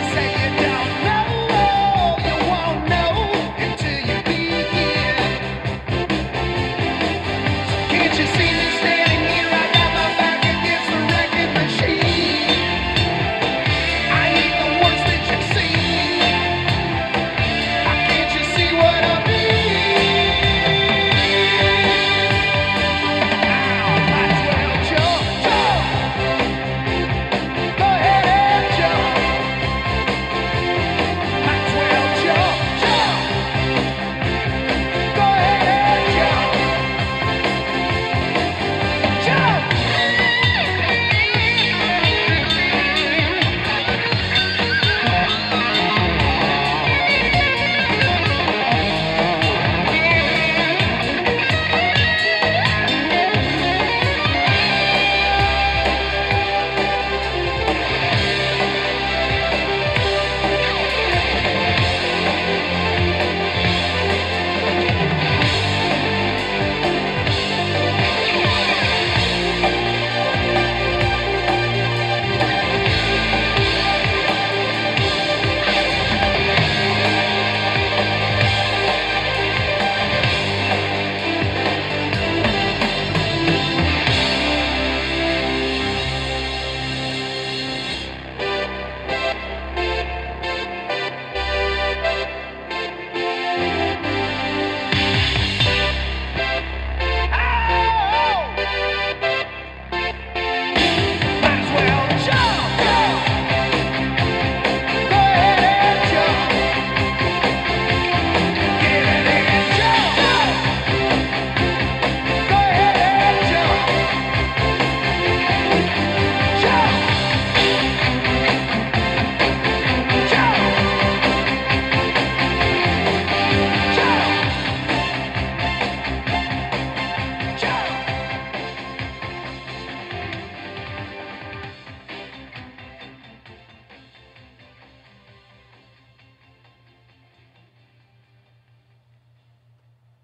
just say